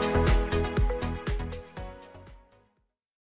Bye.